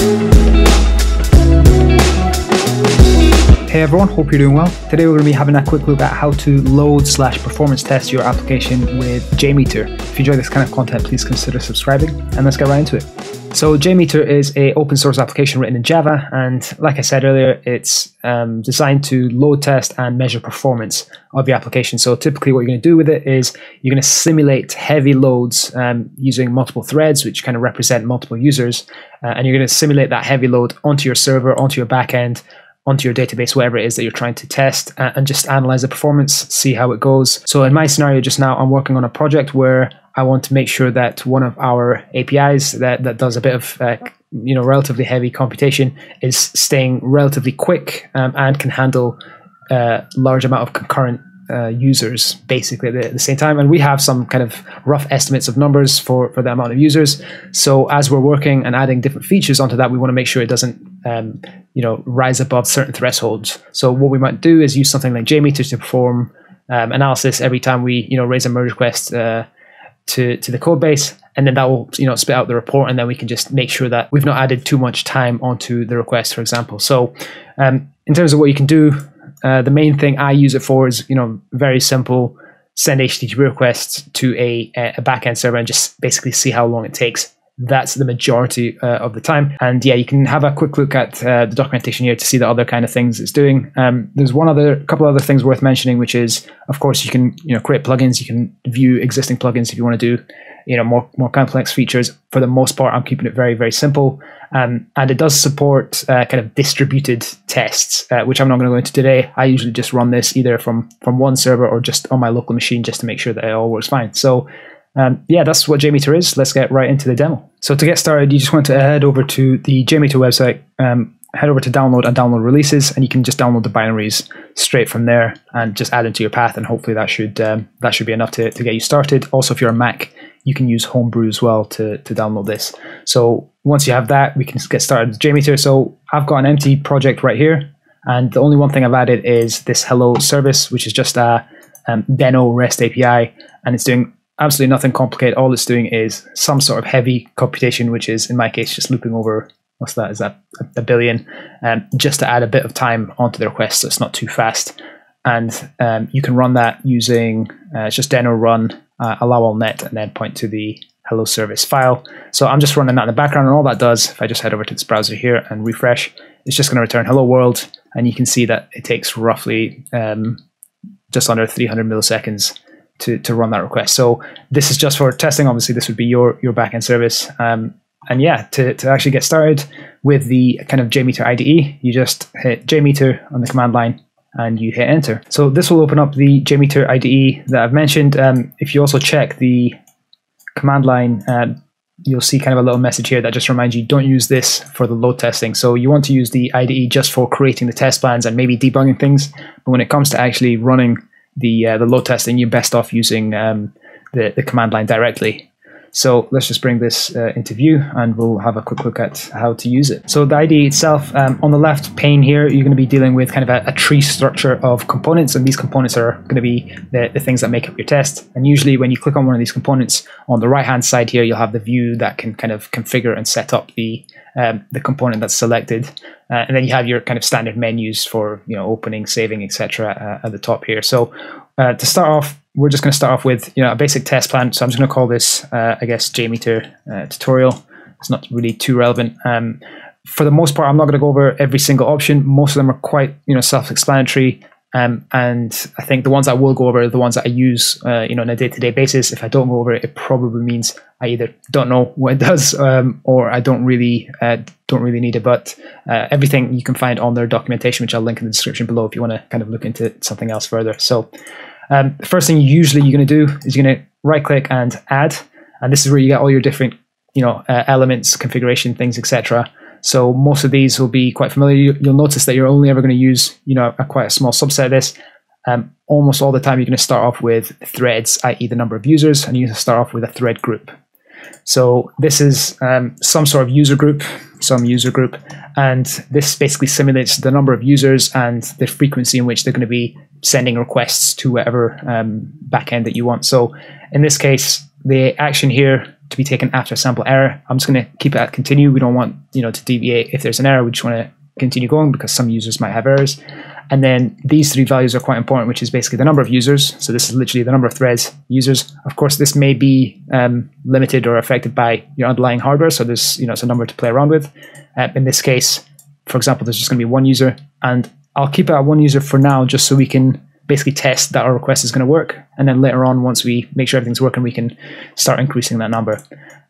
Thank you. Hey everyone, hope you're doing well. Today we're going to be having a quick look at how to load slash performance test your application with JMeter. If you enjoy this kind of content, please consider subscribing and let's get right into it. So JMeter is a open source application written in Java and like I said earlier, it's um, designed to load test and measure performance of your application. So typically what you're going to do with it is you're going to simulate heavy loads um, using multiple threads, which kind of represent multiple users, uh, and you're going to simulate that heavy load onto your server, onto your backend, onto your database, whatever it is that you're trying to test, and just analyze the performance, see how it goes. So in my scenario just now, I'm working on a project where I want to make sure that one of our APIs that, that does a bit of uh, you know relatively heavy computation is staying relatively quick um, and can handle a uh, large amount of concurrent uh, users basically at the, same time. And we have some kind of rough estimates of numbers for, for the amount of users. So as we're working and adding different features onto that, we want to make sure it doesn't, um, you know, rise above certain thresholds. So what we might do is use something like JMeter to perform um, analysis every time we, you know, raise a merge request uh, to, to the code base. And then that will, you know, spit out the report, and then we can just make sure that we've not added too much time onto the request, for example. So, um, in terms of what you can do, uh, the main thing I use it for is, you know, very simple. Send HTTP requests to a, a backend server and just basically see how long it takes. That's the majority uh, of the time. And yeah, you can have a quick look at uh, the documentation here to see the other kind of things it's doing. Um, there's one other, couple other things worth mentioning, which is, of course, you can you know create plugins. You can view existing plugins if you want to do you know more more complex features. For the most part, I'm keeping it very very simple. Um, and it does support uh, kind of distributed tests, uh, which I'm not going to go into today. I usually just run this either from from one server or just on my local machine just to make sure that it all works fine. So um, yeah, that's what JMeter is. Let's get right into the demo. So to get started, you just want to head over to the JMeter website, um, head over to download and download releases, and you can just download the binaries straight from there and just add into your path, and hopefully that should um, that should be enough to, to get you started. Also, if you're a Mac, you can use Homebrew as well to, to download this. So once you have that, we can get started with JMeter. So I've got an empty project right here. And the only one thing I've added is this hello service, which is just a um, Deno REST API. And it's doing absolutely nothing complicated. All it's doing is some sort of heavy computation, which is in my case, just looping over what's that? Is that a billion? Um, just to add a bit of time onto the request so it's not too fast. And um, you can run that using uh, it's just deno run uh, allow all net and then point to the hello service file. So I'm just running that in the background and all that does, if I just head over to this browser here and refresh, it's just going to return hello world. And you can see that it takes roughly um, just under 300 milliseconds to, to run that request. So this is just for testing. Obviously, this would be your, your backend service. Um, and yeah, to, to actually get started with the kind of JMeter IDE, you just hit JMeter on the command line and you hit enter. So this will open up the JMeter IDE that I've mentioned. Um, if you also check the command line, uh, you'll see kind of a little message here that just reminds you don't use this for the load testing. So you want to use the IDE just for creating the test plans and maybe debugging things. But when it comes to actually running the uh, the load testing, you're best off using um, the, the command line directly. So let's just bring this uh, into view and we'll have a quick look at how to use it. So the IDE itself, um, on the left pane here, you're going to be dealing with kind of a, a, tree structure of components and these components are going to be the, the things that make up your test. And usually when you click on one of these components, on the right hand side here, you'll have the view that can kind of configure and set up the, um, the component that's selected. Uh, and then you have your kind of standard menus for you know opening, saving, etc. Uh, at the top here. So uh, to start off, we're just going to start off with you know a basic test plan. So I'm just going to call this, uh, I guess, JMeter uh, tutorial. It's not really too relevant. Um, for the most part, I'm not going to go over every single option. Most of them are quite you know self-explanatory. Um, and I think the ones I will go over are the ones that I use, uh, you know, on a day-to-day basis. If I don't go over it, it probably means I either don't know what it does, um, or I don't really uh, don't really need it. But uh, everything you can find on their documentation, which I'll link in the description below if you want to kind of look into something else further. So um, the first thing usually you're going to do is you're going to right click and add. And this is where you get all your different, you know, uh, elements, configuration things, etc. So most of these will be quite familiar. You'll notice that you're only ever going to use, you know, a quite a small subset of this. Um, almost all the time, you're going to start off with threads, i.e., the number of users, and you start off with a thread group. So this is um, some sort of user group, some user group, and this basically simulates the number of users and the frequency in which they're going to be sending requests to whatever um, backend that you want. So in this case, the action here to be taken after a sample error. I'm just going to keep it at continue. We don't want you know to deviate if there's an error. We just want to continue going because some users might have errors. And then these three values are quite important, which is basically the number of users. So this is literally the number of threads users. Of course, this may be um, limited or affected by your underlying hardware. So there's you know it's a number to play around with. Uh, in this case, for example, there's just going to be one user, and I'll keep it at one user for now, just so we can basically test that our request is going to work. And then later on, once we make sure everything's working, we can start increasing that number.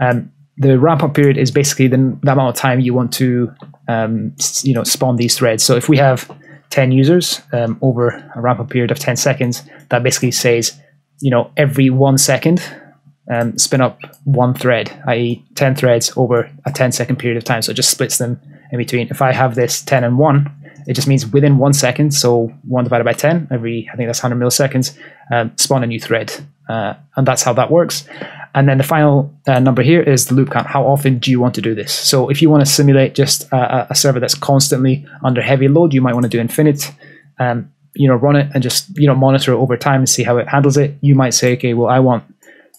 Um, the ramp up period is basically the, the, amount of time you want to um, you know spawn these threads. So if we have 10 users um, over a ramp up period of 10 seconds, that basically says, you know, every one second, um, spin up one thread, i.e., 10 threads over a 10 second period of time. So it just splits them in between. If I have this 10 and 1, it just means within one second, so 1 divided by 10, every, I think that's 100 milliseconds, um, spawn a new thread. Uh, and that's how that works. And then the final uh, number here is the loop count. How often do you want to do this? So if you want to simulate just a, a server that's constantly under heavy load, you might want to do infinite. Um, you know, run it and just you know monitor it over time and see how it handles it. You might say, okay, well, I want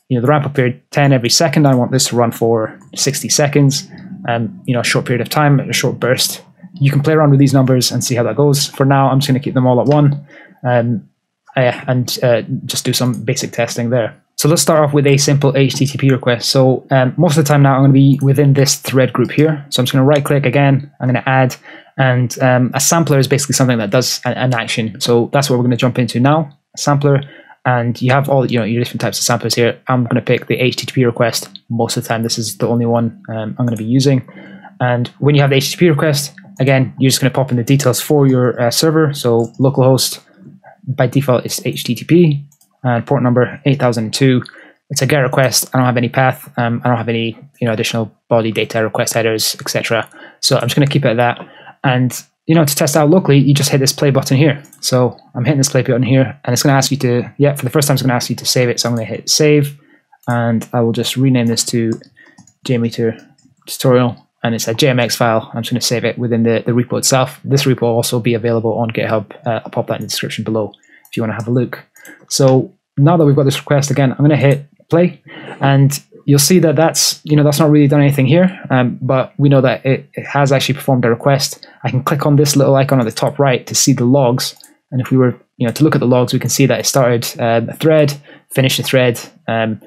you know the ramp up period 10 every second. I want this to run for 60 seconds. Um, you know, a short period of time, a short burst. You can play around with these numbers and see how that goes. For now, I'm just going to keep them all at one, um, uh, and uh, just do some basic testing there. So let's start off with a simple HTTP request. So um, most of the time now I'm going to be within this thread group here. So I'm just going to right click again. I'm going to add, and um, a sampler is basically something that does an, action. So that's what we're going to jump into now. A sampler, and you have all you know your different types of samplers here. I'm going to pick the HTTP request most of the time. This is the only one um, I'm going to be using. And when you have the HTTP request, again, you're just going to pop in the details for your uh, server. So localhost by default is HTTP uh, port number 8002. It's a GET request. I don't have any path. Um, I don't have any you know additional body data request headers, etc. So I'm just going to keep it at that. And you know to test out locally, you just hit this play button here. So I'm hitting this play button here, and it's going to ask you to yeah for the first time it's going to ask you to save it. So I'm going to hit save, and I will just rename this to JMeter tutorial and it's a JMX file. I'm just going to save it within the, the repo itself. This repo will also be available on GitHub. Uh, I'll pop that in the description below if you want to have a look. So now that we've got this request again, I'm going to hit play, and you'll see that that's you know that's not really done anything here, um, but we know that it, it has actually performed a request. I can click on this little icon at the top right to see the logs, and if we were you know to look at the logs, we can see that it started um, a thread, finished a thread, um,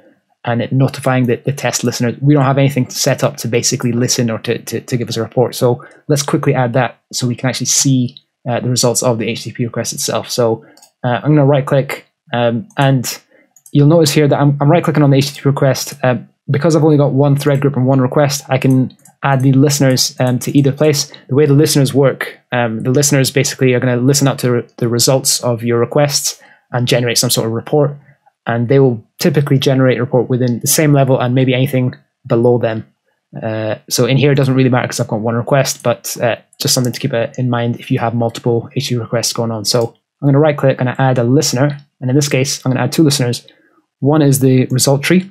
and it notifying the, the test listener. We don't have anything set up to basically listen or to, to, to give us a report. So let's quickly add that so we can actually see uh, the results of the HTTP request itself. So uh, I'm going to right click um, and you'll notice here that I'm, I'm right clicking on the HTTP request. Uh, because I've only got one thread group and one request, I can add the listeners um, to either place. The way the listeners work, um, the listeners basically are going to listen out to re- the results of your requests and generate some sort of report. And they will typically generate a report within the same level and maybe anything below them. Uh, so in here, it doesn't really matter because I've got one request, but uh, just something to keep in mind if you have multiple HTTP requests going on. So I'm going to right click and add a listener. And in this case, I'm going to add two listeners. One is the result tree,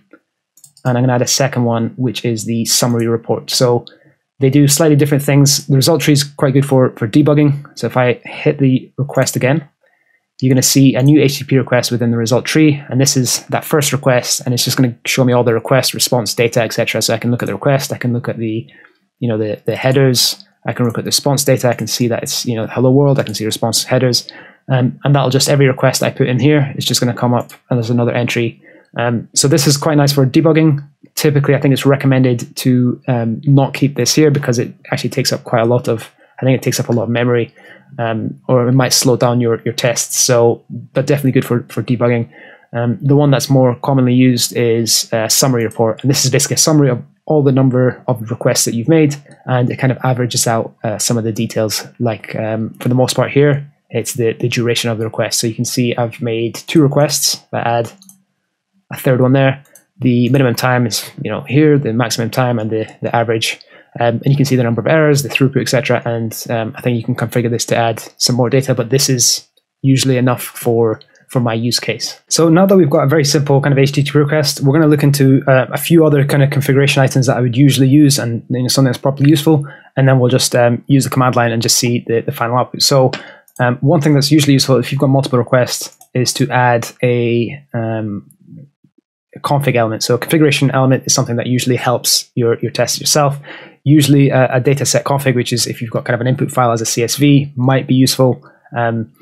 and I'm going to add a second one, which is the summary report. So they do slightly different things. The result tree is quite good for, for debugging. So if I hit the request again, you're going to see a new HTTP request within the result tree. And this is that first request, and it's just going to show me all the request, response data, etc. So I can look at the request, I can look at the, you know, the, the headers, I can look at the response data, I can see that it's, you know, hello world, I can see response headers. Um, and that'll just every request I put in here is just going to come up and there's another entry. Um, so this is quite nice for debugging. Typically, I think it's recommended to um, not keep this here because it actually takes up quite a lot of. I think it takes up a lot of memory, um, or it might slow down your your tests. So, but definitely good for for debugging. Um, the one that's more commonly used is a summary report, and this is basically a summary of all the number of requests that you've made, and it kind of averages out uh, some of the details. Like um, for the most part here, it's the, the duration of the request. So you can see I've made two requests. I add a third one there. The minimum time is you know here, the maximum time, and the, the average. Um, and you can see the number of errors, the throughput, etc. And um, I think you can configure this to add some more data, but this is usually enough for for my use case. So now that we've got a very simple kind of HTTP request, we're going to look into uh, a few other kind of configuration items that I would usually use and you know, something that's properly useful. And then we'll just um, use the command line and just see the, the final output. So um, one thing that's usually useful if you've got multiple requests is to add a um, config element. So a configuration element is something that usually helps your, your test yourself. Usually a, a data set config, which is if you've got kind of an input file as a CSV, might be useful. Um,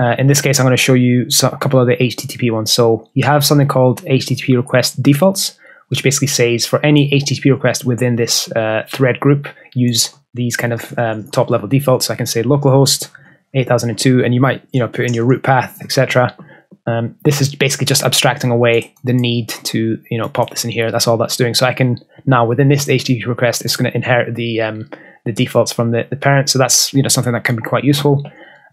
uh, in this case, I'm going to show you some, a couple of the HTTP ones. So you have something called HTTP request defaults, which basically says for any HTTP request within this uh, thread group, use these kind of um, top level defaults. So I can say localhost 8002, and you might you know put in your root path, etc. Um, this is basically just abstracting away the need to you know pop this in here. That's all that's doing. So I can now within this HTTP request, it's going to inherit the um, the defaults from the, the parent. So that's you know something that can be quite useful.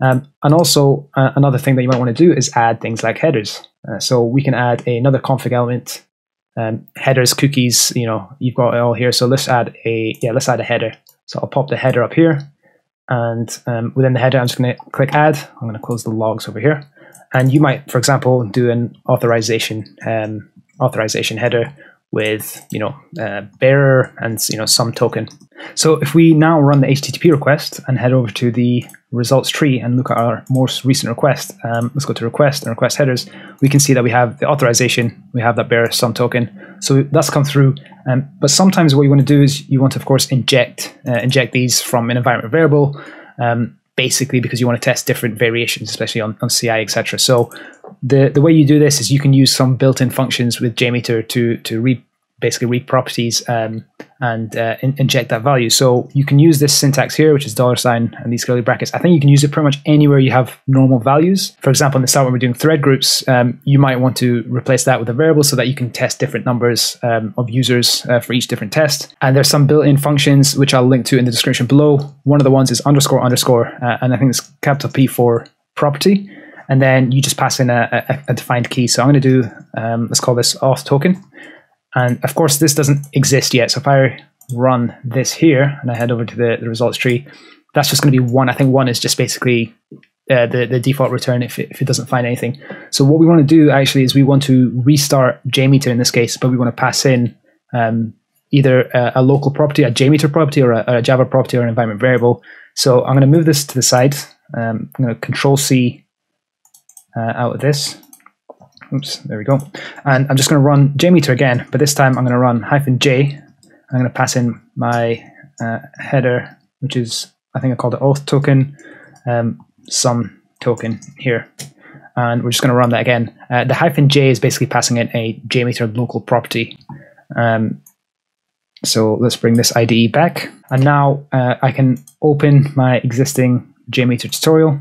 Um, and also uh, another thing that you might want to do is add things like headers. Uh, so we can add another config element, um, headers, cookies. You know you've got it all here. So let's add a yeah let's add a header. So I'll pop the header up here, and um, within the header I'm just going to click add. I'm going to close the logs over here. And you might, for example, do an authorization um, authorization header with you know bearer and you know some token. So if we now run the HTTP request and head over to the results tree and look at our most recent request, um, let's go to request and request headers. We can see that we have the authorization, we have that bearer some token. So that's come through. Um, but sometimes what you want to do is you want to, of course, inject uh, inject these from an environment variable. Um, basically because you want to test different variations, especially on, on CI, etc. So the the way you do this is you can use some built-in functions with JMeter to to read basically read properties um, and uh, in, inject that value. So you can use this syntax here, which is dollar sign and these curly brackets. I think you can use it pretty much anywhere you have normal values. For example, in the start when we're doing thread groups, um, you might want to replace that with a variable so that you can test different numbers um, of users uh, for each different test. And there's some built-in functions which I'll link to in the description below. One of the ones is underscore underscore, uh, and I think it's capital P for property. And then you just pass in a, a, a defined key. So I'm going to do, um, let's call this auth token. And of course, this doesn't exist yet. So if I run this here and I head over to the, the results tree, that's just going to be one. I think one is just basically uh, the, the default return if it, if it doesn't find anything. So what we want to do actually is we want to restart JMeter in this case, but we want to pass in um, either a, a, local property, a JMeter property, or a, a, Java property, or an environment variable. So I'm going to move this to the side. Um, I'm going to Control C uh, out of this. Oops, there we go. And I'm just going to run JMeter again, but this time I'm going to run hyphen J. I'm going to pass in my uh, header, which is, I think I called it auth token, um, some token here. And we're just going to run that again. Uh, the hyphen J is basically passing in a JMeter local property. Um, so let's bring this IDE back. And now uh, I can open my existing JMeter tutorial.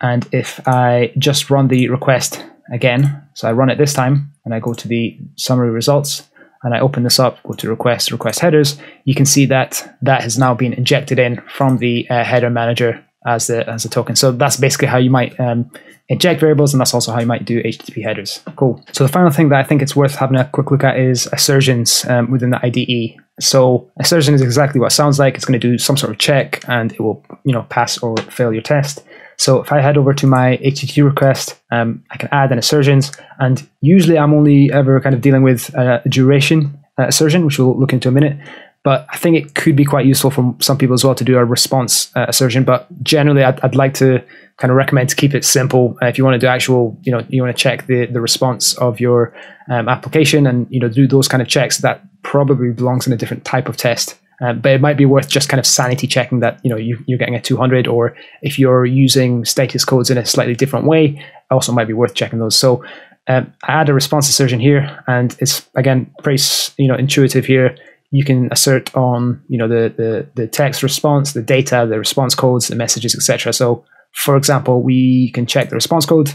And if I just run the request again. So I run it this time and I go to the summary results and I open this up, go to request, request headers. You can see that that has now been injected in from the uh, header manager as the as a token. So that's basically how you might um, inject variables, and that's also how you might do HTTP headers. Cool. So the final thing that I think it's worth having a quick look at is assertions um, within the IDE. So assertion is exactly what it sounds like. It's going to do some sort of check, and it will you know pass or fail your test. So if I head over to my HTTP request, um, I can add an assertions, and usually I'm only ever kind of dealing with a duration uh, assertion, which we'll look into in a minute. But I think it could be quite useful for some people as well to do a response uh, assertion. But generally, I'd, I'd, like to kind of recommend to keep it simple. Uh, if you want to do actual, you know, you want to check the, the response of your um, application and, you know, do those kind of checks, that probably belongs in a different type of test. Uh, but it might be worth just kind of sanity checking that you know you, are getting a 200, or if you're using status codes in a slightly different way, also might be worth checking those. So um, I add a response assertion here, and it's again pretty you know intuitive here. You can assert on you know the the, the text response, the data, the response codes, the messages, etc. So for example, we can check the response code.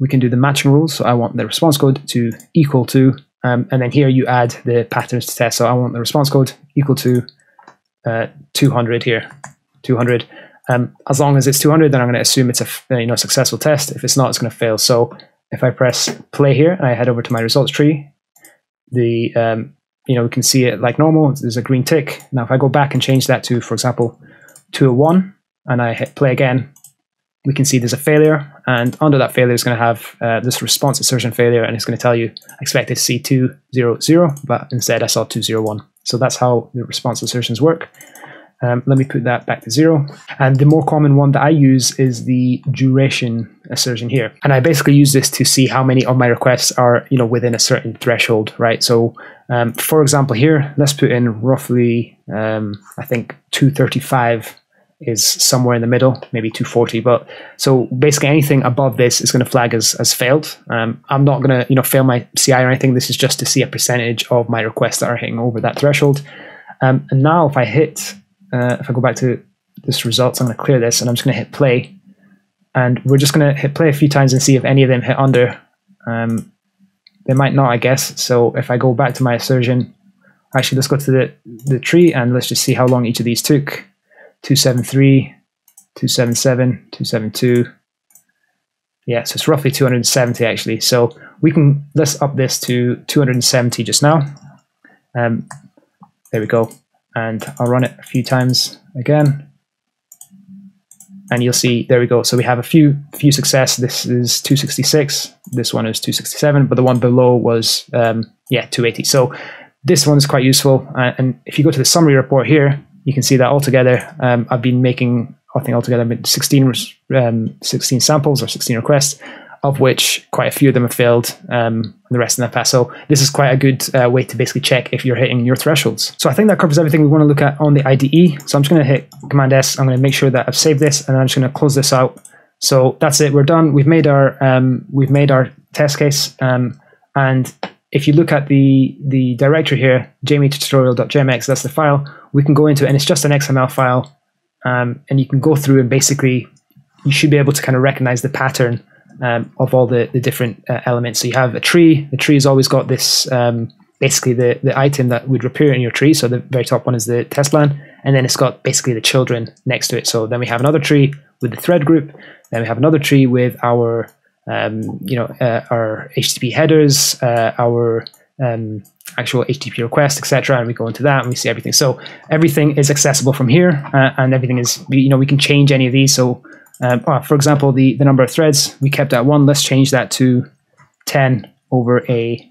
We can do the matching rules. So I want the response code to equal to, um, and then here you add the patterns to test. So I want the response code equal to uh, 200 here, 200. Um, as long as it's 200, then I'm going to assume it's a you know successful test. If it's not, it's going to fail. So if I press play here and I head over to my results tree, the um, you know we can see it like normal. There's a green tick. Now if I go back and change that to, for example, 201, and I hit play again, we can see there's a failure, and under that failure is going to have uh, this response assertion failure, and it's going to tell you I expected to see 200, but instead I saw 201. So that's how the response assertions work. Um, let me put that back to zero. And the more common one that I use is the duration assertion here. And I basically use this to see how many of my requests are, you know, within a certain threshold, right? So, um, for example, here, let's put in roughly, um, I think 235 is somewhere in the middle, maybe 240. But so basically anything above this is going to flag as, as failed. Um, I'm not going to, you know, fail my CI or anything. This is just to see a percentage of my requests that are hitting over that threshold. Um, and now if I hit, uh, if I go back to this results, I'm going to clear this and I'm just going to hit play. And we're just going to hit play a few times and see if any of them hit under. Um, they might not, I guess. So if I go back to my assertion, actually, let's go to the, the tree and let's just see how long each of these took. 273, 277, 272. Yeah, so it's roughly 270 actually. So we can, let's up this to 270 just now. Um, there we go. And I'll run it a few times again. And you'll see, there we go. So we have a few few success. This is 266. This one is 267, but the one below was, um, yeah, 280. So this one is quite useful. Uh, and if you go to the summary report here, you can see that altogether, um, I've been making, I think altogether, 16, um, 16 samples or 16 requests, of which quite a few of them have failed, um, and the rest of them pass. So this is quite a good uh, way to basically check if you're hitting your thresholds. So I think that covers everything we want to look at on the IDE. So I'm just going to hit Command S. I'm going to make sure that I've saved this, and I'm just going to close this out. So that's it. We're done. We've made our um, we've made our test case, um, and if you look at the the directory here, jmetertutorial.jmx, that's the file, we can go into it and it's just an XML file. Um, and you can go through and basically you should be able to kind of recognize the pattern um, of all the, the different uh, elements. So you have a tree, the tree has always got this um, basically the, the item that would appear in your tree. So the very top one is the test plan, and then it's got basically the children next to it. So then we have another tree with the thread group, then we have another tree with our um, you know, uh, our HTTP headers, uh, our um, actual HTTP request, etc. And we go into that and we see everything. So everything is accessible from here, uh, and everything is, you know, we can change any of these. So, um, oh, for example, the the number of threads we kept at one. Let's change that to ten over a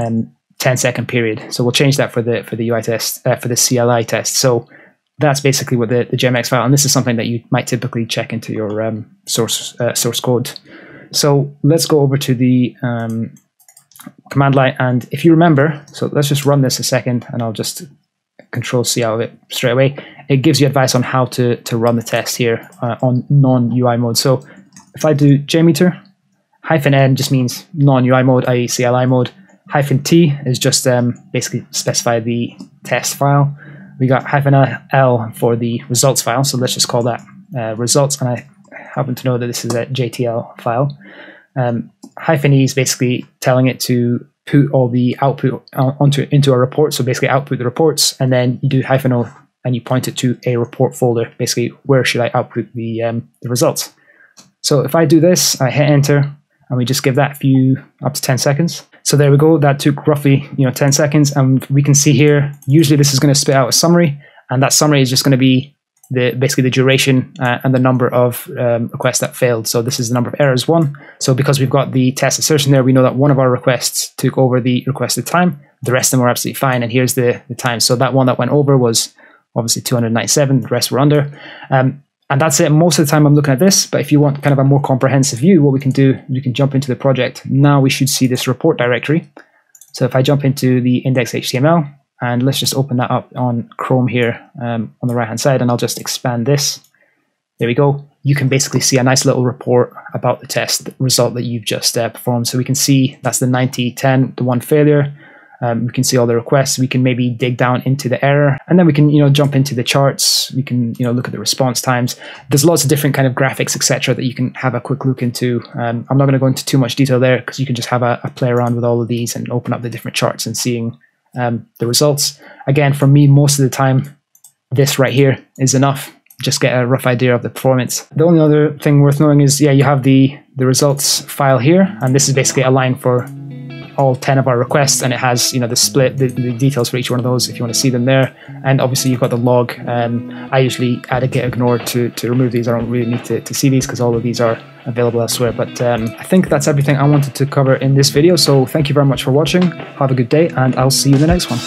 um, 10 second period. So we'll change that for the for the UI test uh, for the CLI test. So that's basically what the, the JMX file, and this is something that you might typically check into your um, source uh, source code. So let's go over to the um, command line. And if you remember, so let's just run this a second and I'll just control C out of it straight away. It gives you advice on how to, to run the test here uh, on non-UI mode. So if I do JMeter, hyphen N just means non-UI mode, i.e. CLI mode. Hyphen T is just um, basically specify the test file. We got hyphen L for the results file. So let's just call that uh, results. And I happen to know that this is a JTL file. Um, hyphen E is basically telling it to put all the output onto into a report. So basically output the reports, and then you do hyphen O and you point it to a report folder. Basically, where should I output the um, the results? So if I do this, I hit enter, and we just give that few up to 10 seconds. So there we go. That took roughly you know 10 seconds, and we can see here. Usually, this is going to spit out a summary, and that summary is just going to be the basically the duration uh, and the number of um, requests that failed. So this is the number of errors one. So because we've got the test assertion there, we know that one of our requests took over the requested time. The rest of them were absolutely fine. And here's the, the time. So that one that went over was obviously 297. The rest were under. Um, and that's it. Most of the time I'm looking at this, but if you want kind of a more comprehensive view, what we can do, you can jump into the project. Now we should see this report directory. So if I jump into the index.html, and let's just open that up on Chrome here um, on the right hand side, and I'll just expand this. There we go. You can basically see a nice little report about the test result that you've just uh, performed. So we can see that's the 9010, the one failure. Um, we can see all the requests. We can maybe dig down into the error, and then we can, you know, jump into the charts. We can, you know, look at the response times. There's lots of different kind of graphics, etc., that you can have a quick look into. Um, I'm not going to go into too much detail there because you can just have a, a play around with all of these and open up the different charts and seeing um, the results. Again, for me, most of the time, this right here is enough. Just get a rough idea of the performance. The only other thing worth knowing is, yeah, you have the, the results file here, and this is basically a line for all 10 of our requests and it has you know the split the, the, details for each one of those if you want to see them there. And obviously you've got the log um, i usually add a gitignore to, to remove these. I don't really need to, to see these because all of these are available elsewhere. But um, i think that's everything i wanted to cover in this video. So thank you very much for watching. Have a good day and i'll see you in the next one